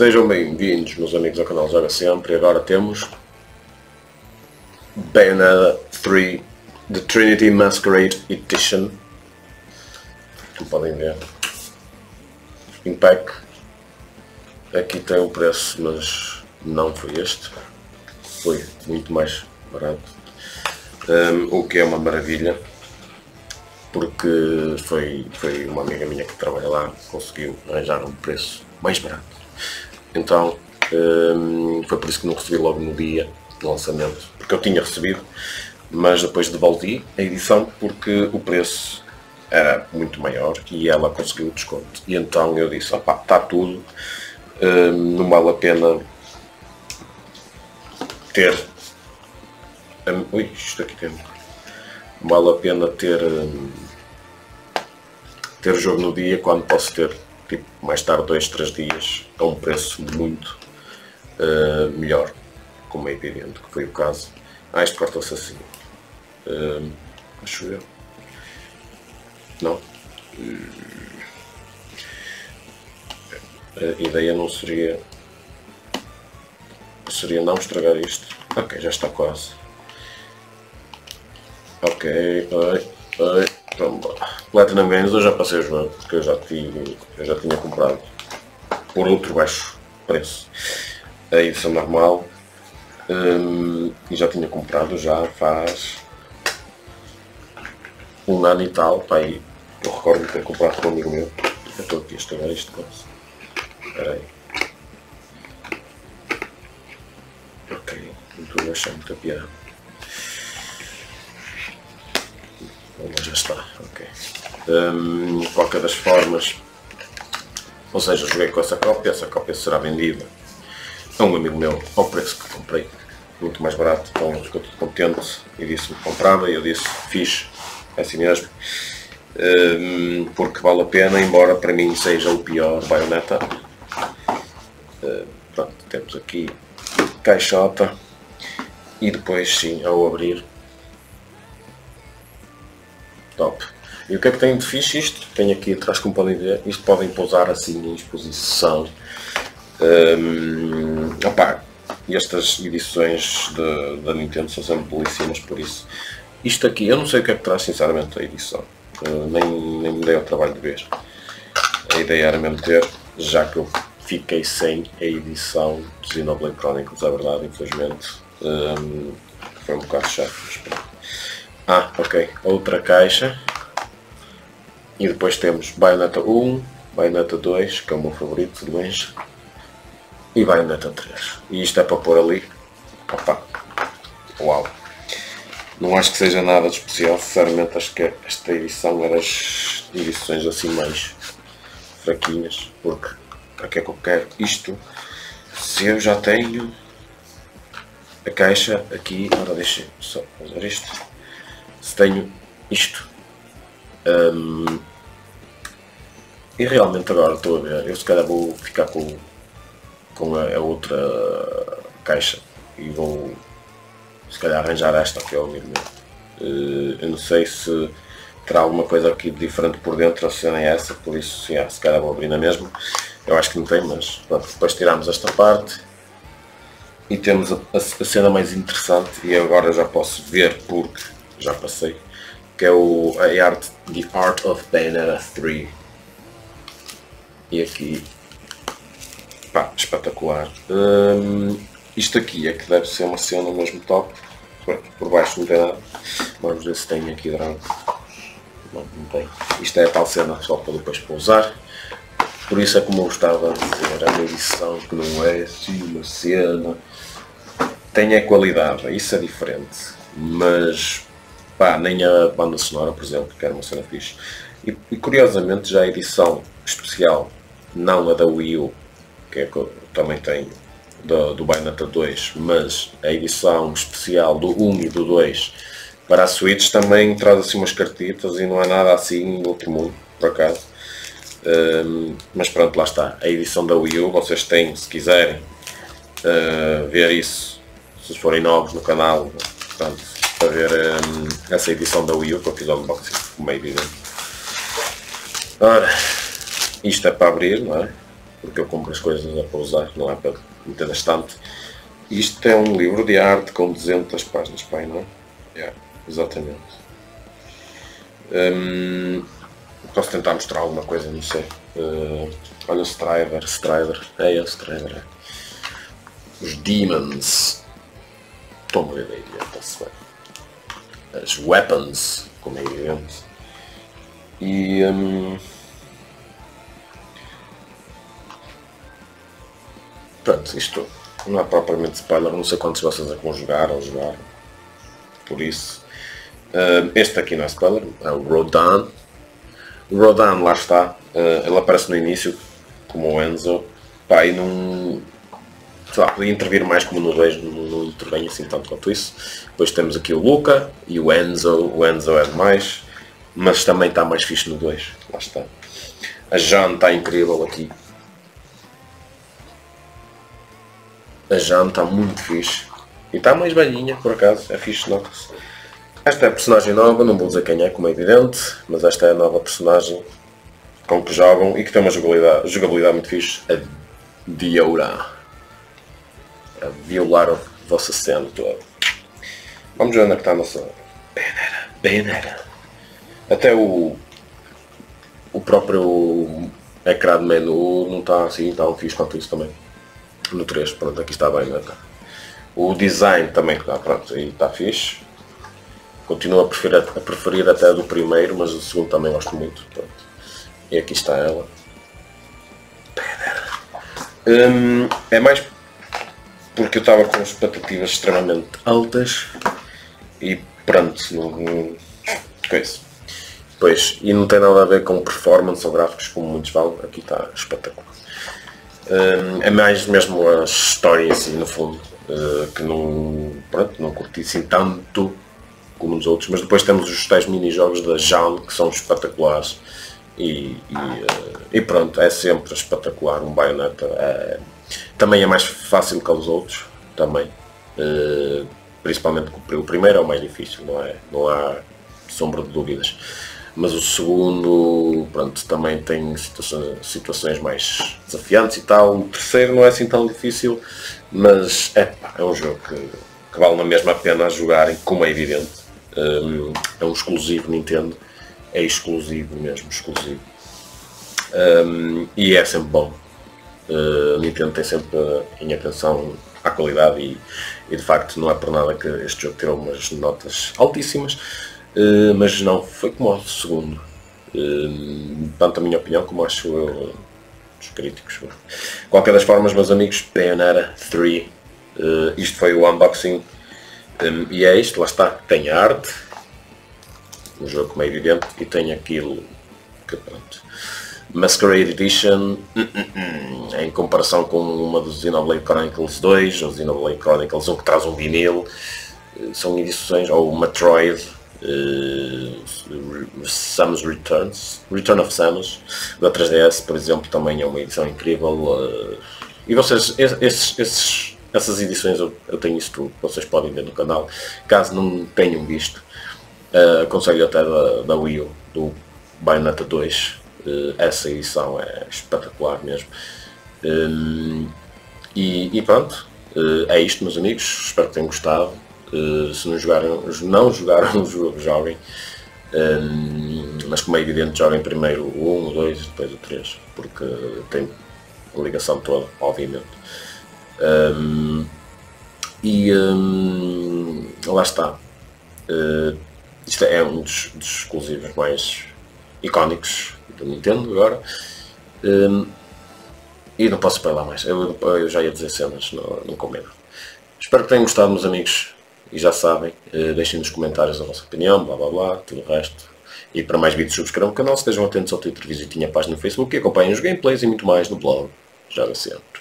Sejam bem-vindos, meus amigos, ao canal Joga Sempre. E agora temos Bayonetta 3 The Trinity Masquerade Edition. Como podem ver. Impact. Aqui tem o preço, mas não foi este. Foi muito mais barato. Um, o que é uma maravilha. Porque foi, foi uma amiga minha que trabalha lá, conseguiu arranjar um preço mais barato. Então um, foi por isso que não recebi logo no dia do lançamento, porque eu tinha recebido, mas depois devolvi a edição porque o preço era muito maior e ela conseguiu o desconto. E então eu disse, opá, está tudo, um, não vale a pena ter. Um, ui, isto aqui tem vale a pena ter, hum, ter jogo no dia quando posso ter tipo, mais tarde, dois, três dias, a um preço muito uh, melhor, como é evidente que foi o caso. Ah, isto corta-se assim. Uh, acho eu. Não. A ideia não seria. Seria não estragar isto. Ok, já está quase. Ok, oi, oi, lá. Platinum Games eu já passei o jogo, porque eu já, tinha, eu já tinha comprado por outro baixo preço a edição normal um, e já tinha comprado já faz um ano e tal, pá, aí eu recordo ter comprado com um amigo meu. Eu estou aqui a estourar isto quase. Espera aí. Ok, não estou a achar muita piada. Já está, ok. Um, qualquer das formas, ou seja, joguei com essa cópia, essa cópia será vendida a um amigo meu ao preço que comprei, muito mais barato, então ele ficou tudo contente e disse-me que comprava e eu disse, fiz, é assim mesmo, um, porque vale a pena, embora para mim seja o pior baioneta. Uh, pronto, temos aqui caixota e depois sim, ao abrir top. E o que é que tem de fixe isto? Tem aqui atrás, como podem ver, isto podem pousar assim em exposição. Um, opa, estas edições da Nintendo são sempre belíssimas, por isso. Isto aqui, eu não sei o que é que traz sinceramente a edição. Uh, nem, nem me dei ao trabalho de ver. A ideia era mesmo ter, já que eu fiquei sem a edição de Xenoblade Chronicles, é verdade, infelizmente. Um, foi um bocado chato, mas ah, ok. Outra caixa. E depois temos Bayonetta 1, Bayonetta 2, que é o meu favorito de longe. E Bayonetta 3. E isto é para pôr ali. Opa. Uau. Não acho que seja nada de especial, sinceramente acho que esta edição era as edições assim mais fraquinhas, porque para que é que eu quero isto? Se eu já tenho a caixa aqui, ora deixa só fazer isto se tenho isto. Um, e realmente agora estou a ver, eu se calhar vou ficar com, com a, a outra caixa e vou se calhar arranjar esta que é o mesmo. Uh, eu não sei se terá alguma coisa aqui diferente por dentro se nem é essa, por isso sim, se calhar vou abrir na mesma. Eu acho que não tem, mas pronto, depois tiramos esta parte e temos a, a, a cena mais interessante e agora já posso ver porque já passei, que é o a Art, The Art of Bayonetta 3. E aqui, pá, espetacular. Hum, isto aqui é que deve ser uma cena mesmo top. Por baixo não tem nada. Vamos ver se tem aqui dragão. Não, não tem. Isto é a tal cena só para depois pousar. Por isso é como eu estava a dizer, a edição que não é assim uma cena. Tem a qualidade, isso é diferente. Mas Pá, nem a banda sonora, por exemplo, que era uma cena fixe. E, e curiosamente já a edição especial, não a da Wii U, que é que eu também tenho, do, do Bayonetta 2, mas a edição especial do 1 e do 2 para a Switch também traz assim umas cartitas e não é nada assim do outro mundo, por acaso. Um, mas pronto, lá está. A edição da Wii U, vocês têm, se quiserem uh, ver isso, se forem novos no canal, pronto, para ver um, essa edição da Wii U que eu fiz ao unboxing, como é evidente. Ora, isto é para abrir, não é? porque eu compro as coisas é para usar, não é para meter na estante. Isto é um livro de arte com 200 páginas, pai, não é? Yeah, exatamente. Hum, posso tentar mostrar alguma coisa, não sei. Uh, olha o Strider, Strider, é esse Strider. É. Os Demons. Toma a ideia, está-se bem. As Weapons, como é evidente. E. Um, Pronto, isto não é propriamente spoiler, não sei quantos vocês é que vão jogar ou jogar. Por isso. Uh, este aqui não é spoiler, é o Rodan. O Rodan, lá está. Uh, ele aparece no início, como o Enzo. Pá, e. Sei lá, podia intervir mais como no 2, não, intervém assim tanto quanto isso. Depois temos aqui o Luca e o Enzo. O Enzo é demais, mas também está mais fixe no 2. Lá está. A Jean está incrível aqui. A Jane está muito fixe. E está mais velhinha, por acaso. É fixe, nota-se. Esta é a personagem nova, não vou dizer quem é, como é evidente, mas esta é a nova personagem com que jogam e que tem uma jogabilidade, jogabilidade muito fixe. A Diora. A violar a vossa cena toda. Vamos ver onde é que está a nossa Bayonetta. Bayonetta. Até o, o próprio ecrã de menu não está assim tão fixe quanto isso também no 3, pronto, aqui está bem, não é? O design também está, pronto, aí está fixe. Continuo a preferir, a preferir até do primeiro, mas o segundo também gosto muito. Pronto. E aqui está ela. Hum, é mais porque eu estava com expectativas extremamente altas e pronto, não, coisa. Pois, e não tem nada a ver com performance ou gráficos como muitos falam, aqui está espetacular. Uh, é mais mesmo a história assim, no fundo, uh, que não, pronto, não curti assim tanto como os outros, mas depois temos os tais mini-jogos da Jean que são espetaculares e, e, uh, e, pronto, é sempre espetacular um Bayonetta. É, também é mais fácil que os outros, também. principalmente o primeiro é o mais difícil, não é? Não há sombra de dúvidas mas o segundo pronto, também tem situações, situações mais desafiantes e tal. O terceiro não é assim tão difícil, mas é, é um jogo que, que vale na mesma pena jogarem, como é evidente. Um, é um exclusivo Nintendo, é exclusivo mesmo, exclusivo. Um, e é sempre bom. Uh, Nintendo tem sempre em atenção à qualidade e, e de facto não é por nada que este jogo tirou umas notas altíssimas. Uh, mas não foi como o segundo. Uh, tanto a minha opinião como acho eu dos críticos. Qualquer das formas, meus amigos, Bayonetta 3. Uh, eh, isto foi o unboxing um, e é isto, lá está. Tem arte, o jogo como é evidente, e tem aquilo que pronto. Masquerade Edition, em comparação com uma do Xenoblade Chronicles 2, ou Xenoblade Chronicles 1 que traz um vinil, são edições, ou Metroid, Uh, Samus Returns, Return of Samus, da 3DS, por exemplo, também é uma edição incrível. Uh, e vocês, esses, esses, essas edições, eu, eu, tenho isso tudo, vocês podem ver no canal. Caso não tenham visto, uh, aconselho até da, da Wii U, do Bayonetta 2. Uh, essa edição é espetacular mesmo. E, e, pronto, é isto, meus amigos. Espero que tenham gostado. Uh, se não jogaram, não jogaram o jogo, joguem. Um, mas como é evidente, joguem primeiro o 1, o 2 e depois o 3, porque tem a ligação toda, obviamente. Um, e lá está. Isto é um dos, dos, exclusivos mais icónicos do Nintendo agora. Um, e não posso falar mais. Eu, eu, já ia dizer cenas, não, não com medo. Espero que tenham gostado, meus amigos. E já sabem, eh, deixem nos comentários a vossa opinião, blá blá blá, tudo o resto. E para mais vídeos subscrevam o canal, estejam atentos ao Twitter, visitem a página no Facebook e acompanhem os gameplays e muito mais no blog. Joga sempre.